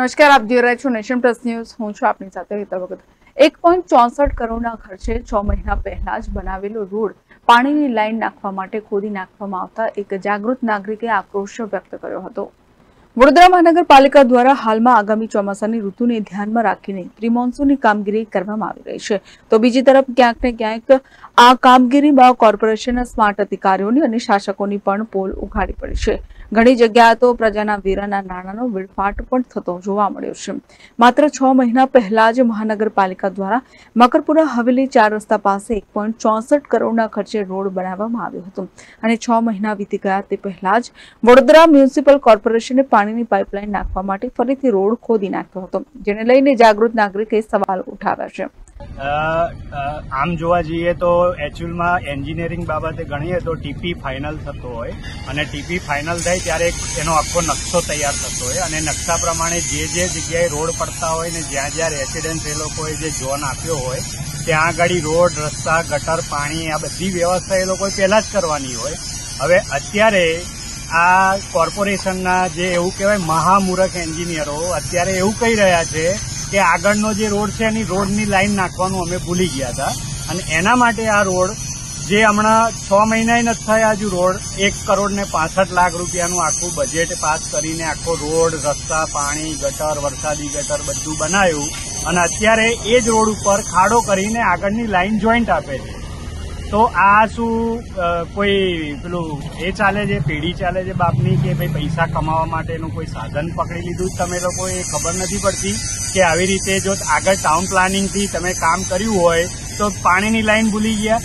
નમસ્કાર, આપ જોઈ રહ્યા છો નેશન પ્લસ ન્યૂઝ. હું છું આપની સાથે હેતલ વખત એક પોઈન્ટ ચોસઠ કરોડના ખર્ચે છ મહિના પહેલા જ બનાવેલો રોડ પાણીની લાઈન નાખવા માટે ખોદી નાખવામાં આવતા એક જાગૃત નાગરિકે આક્રોશ વ્યક્ત કર્યો હતો. વડોદરા મહાનગરપાલિકા દ્વારા હાલમાં આગામી ચોમાસાની ઋતુને ધ્યાનમાં રાખીને પ્રી કામગીરી કરવામાં આવી રહી છે. તો બીજી તરફ ક્યાંક ને ક્યાંક આ કામગીરીમાં કોર્પોરેશનના સ્માર્ટ અધિકારીઓની અને શાસકોની પણ પોલ ઉઘાડી પડી છે. ઘણી જગ્યાએ તો પ્રજાના વેરાના નાણાંનો વેડફાટ પણ થતો જોવા મળ્યો છે. માત્ર છ મહિના પહેલા જ મહાનગરપાલિકા દ્વારા મકરપુરા હવેલી ચાર રસ્તા પાસે એક પોઈન્ટ ચોસઠ કરોડના ખર્ચે રોડ બનાવવામાં આવ્યો હતો અને છ મહિના વીતી ગયા તે પહેલા જ વડોદરા મ્યુનિસિપલ કોર્પોરેશને પાણીની પાઇપલાઇન નાખવા માટે ફરીથી રોડ ખોદી નાખ્યો હતો, જેને લઈને જાગૃત નાગરિકે સવાલ ઉઠાવ્યા છે. આમ જોવા જઈએ તો એકચ્યુઅલમાં એન્જિનિયરિંગ બાબતે ગણીએ તો ટીપી ફાઇનલ થતો હોય અને ટીપી ફાઇનલ થાય ત્યારે એનો આખો નકશો તૈયાર થતો હોય અને નકશા પ્રમાણે જે જે જગ્યાએ રોડ પડતા હોય ને જ્યાં જ્યાં રેસિડેન્સ એ લોકોએ જે ઝોન આપ્યો હોય, ત્યાં આગળ રોડ, રસ્તા, ગટર, પાણી, આ બધી વ્યવસ્થા એ લોકોએ પહેલાં જ કરવાની હોય. હવે અત્યારે આ કોર્પોરેશનના જે એવું કહેવાય મહામૂરખ એન્જિનિયરો અત્યારે એવું કહી રહ્યા છે કે આગળનો જે રોડ છે, એની રોડની લાઇન નાખવાનું અમે ભૂલી ગયા હતા. અને એના માટે આ રોડ, જે હમણાં છ મહિનાય નથી થયા હજુ રોડ, એક કરોડ ને પાસઠ લાખ રૂપિયાનું આખું બજેટ પાસ કરીને આખો રોડ, રસ્તા, પાણી, ગટર, વરસાદી ગટર બધું બનાવ્યું. અને અત્યારે એ જ રોડ ઉપર ખાડો કરીને આગળની લાઇન જોઈન્ટ આપે છે. તો આ શું કોઈ પેલું એ ચાલે છે, પેઢી ચાલે છે બાપની કે ભાઈ પૈસા કમાવા માટેનું કોઈ સાધન પકડી લીધું? તમે લોકો એ ખબર નથી પડતી કે આવી રીતે જો આગળ ટાઉન પ્લાનિંગથી તમે કામ કર્યું હોય તો પાણીની લાઈન ભૂલી ગયા?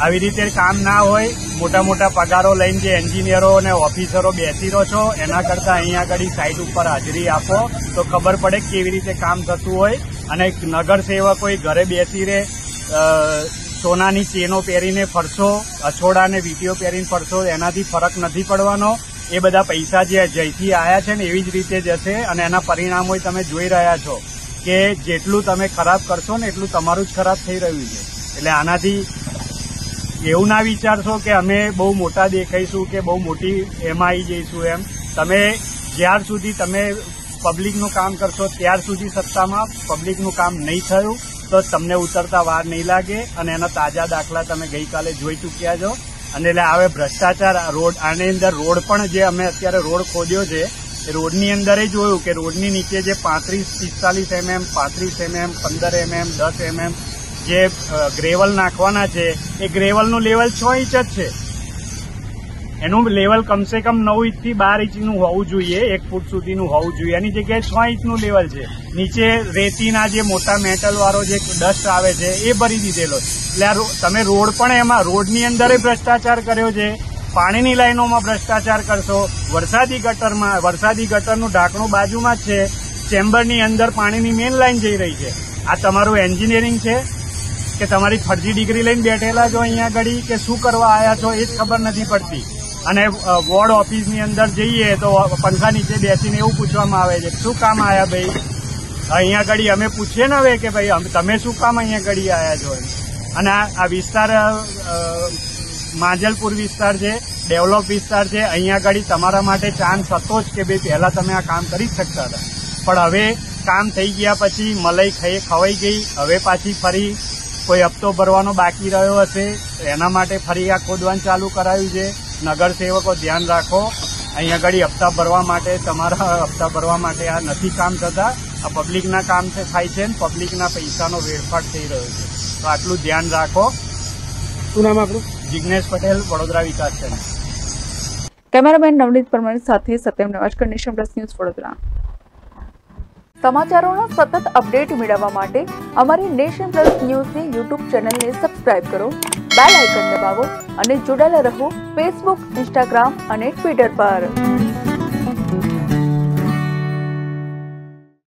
આવી રીતે કામ ના હોય, મોટા મોટા પગારો લઈને જે એન્જિનિયરો અને ઓફિસરો બેસી રહો છો, એના કરતાં અહીંયા આગળ સાઇટ ઉપર હાજરી આપો, તો ખબર પડે કેવી રીતે કામ થતું હોય. અને નગર સેવકોએ ઘરે બેસી રહે સોનાની ચેનો પહેરીને ફરશો અછોડા અને વીટીઓ પહેરીને ફરશો, એનાથી ફરક નથી પડવાનો. એ બધા પૈસા જે જયથી આવ્યા છે ને એવી જ રીતે જશે અને એના પરિણામો તમે જોઈ રહ્યા છો કે જેટલું તમે ખરાબ કરશો ને એટલું તમારું જ ખરાબ થઈ રહ્યું છે. એટલે આનાથી એવું ના વિચારશો કે અમે બહુ મોટા દેખાઈશું કે બહુ મોટી એમાં આવી જઈશું એમ. તમે જ્યાર સુધી તમે પબ્લિકનું કામ કરશો, ત્યાર સુધી સત્તામાં પબ્લિકનું કામ નહીં થયું. તો તમને ઉતરતા વાર નહીં લાગે અને એના તાજા દાખલા તમે ગઈકાલે જોઈ ચૂક્યા છો. અને એટલે હવે ભ્રષ્ટાચાર રોડ, આની અંદર રોડ પણ જે અમે અત્યારે રોડ ખોદ્યો છે, એ રોડની અંદર જોયું કે રોડની નીચે જે પાંત્રીસ, પિસ્તાલીસ એમએમ, પાંત્રીસ એમએમ, પંદર એમએમ, દસ એમએમ જે ગ્રેવલ નાખવાના છે, એ ગ્રેવલનું લેવલ છ ઇંચ જ છે. એનું લેવલ કમસે કમ નવ ઇંચથી બાર ઇંચનું હોવું જોઈએ, એક ફૂટ સુધીનું હોવું જોઈએ. એની જગ્યાએ છ ઇંચનું લેવલ છે. નીચે રેતીના જે મોટા મેટલ વાળો જે ડસ્ટ આવે છે, એ ભરી દીધેલો એટલે આ તમે રોડ પણ એમાં, રોડની અંદર ભ્રષ્ટાચાર કર્યો છે, પાણીની લાઈનોમાં ભ્રષ્ટાચાર કરશો, વરસાદી ગટરમાં, વરસાદી ગટરનું ઢાંકણું બાજુમાં જ છે, ચેમ્બરની અંદર પાણીની મેઇન લાઈન જઈ રહી છે. આ તમારું એન્જિનિયરિંગ છે? કે તમારી ફરજી ડિગ્રી લઈને બેઠેલા છો અહીંયા ઘડી કે શું કરવા આવ્યા છો એ જ ખબર નથી પડતી. અને વોર્ડ ઓફિસની અંદર જઈએ તો પંખા નીચે બેસીને એવું પૂછવામાં આવે છે, શું કામ આવ્યા ભાઈ? અહીંયા આગળ અમે પૂછીએ ને હવે કે ભાઈ તમે શું કામ અહીંયા ઘડી આવ્યા છો? અને આ વિસ્તાર માંજલપુર વિસ્તાર છે, ડેવલપ વિસ્તાર છે, અહીંયા આગળ તમારા માટે ચાન્સ હતો જ કે ભાઈ, પહેલા તમે આ કામ કરી શકતા હતા. પણ હવે કામ થઈ ગયા પછી મલાઈ ખવાઈ ગઈ, હવે પાછી ફરી કોઈ હપ્તો ભરવાનો બાકી રહ્યો હશે, એના માટે ફરી આ ખોદવાનું ચાલુ કરાયું છે. નગર સેવકો ધ્યાન રાખો. અહીંયા આગળ હપ્તા ભરવા માટે તમારા હપ્તા ભરવા માટે આ નથી કામ થતા. આ પબ્લિકના કામ છે થાય છે ને પબ્લિકના પૈસાનો વેડફાટ થઈ રહ્યો છે. તો આટલું ધ્યાન રાખો. શું નામ આપણું જિજ્ઞેશ પટેલ વડોદરા વિકાસ સેના. કેમેરામેન નવનીત પરમાર સાથે Satyam Navajkar Nation Plus News Vadodara. સમાચારોના સતત અપડેટ મેળવવા માટે અમારી નેશન પ્લસ ન્યૂઝની યુટ્યુબ ચેનલને સબસ્ક્રાઇબ કરો. બેલ આઇકન દબાવો અને જોડાયેલા રહો ફેસબુક ઇન્સ્ટાગ્રામ અને ટ્વિટર પર.